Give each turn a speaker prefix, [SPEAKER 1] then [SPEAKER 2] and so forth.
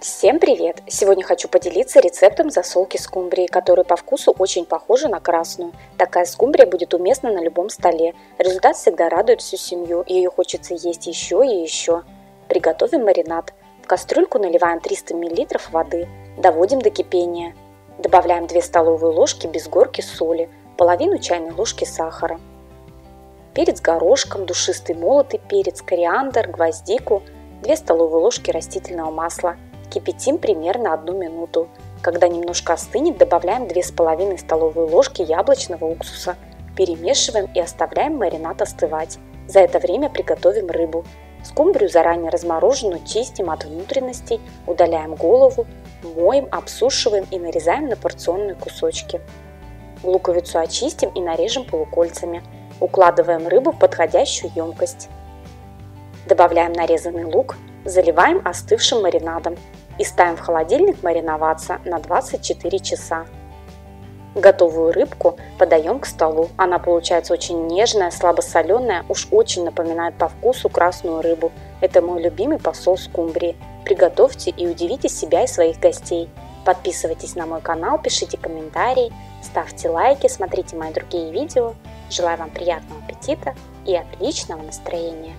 [SPEAKER 1] Всем привет! Сегодня хочу поделиться рецептом засолки скумбрии, который по вкусу очень похожа на красную. Такая скумбрия будет уместна на любом столе. Результат всегда радует всю семью, ее хочется есть еще и еще. Приготовим маринад. В кастрюльку наливаем 300 мл воды, доводим до кипения. Добавляем 2 столовые ложки без горки соли, половину чайной ложки сахара. Перец горошком, душистый молотый перец, кориандр, гвоздику, 2 столовые ложки растительного масла – Кипятим примерно одну минуту. Когда немножко остынет, добавляем 2,5 столовые ложки яблочного уксуса. Перемешиваем и оставляем маринад остывать. За это время приготовим рыбу. Скумбрию заранее размороженную чистим от внутренностей, удаляем голову, моем, обсушиваем и нарезаем на порционные кусочки. Луковицу очистим и нарежем полукольцами. Укладываем рыбу в подходящую емкость. Добавляем нарезанный лук, заливаем остывшим маринадом и ставим в холодильник мариноваться на 24 часа. Готовую рыбку подаем к столу. Она получается очень нежная, слабосоленая, уж очень напоминает по вкусу красную рыбу. Это мой любимый посол скумбрии. Приготовьте и удивите себя и своих гостей. Подписывайтесь на мой канал, пишите комментарии, ставьте лайки, смотрите мои другие видео. Желаю вам приятного аппетита и отличного настроения!